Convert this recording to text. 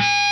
Bye.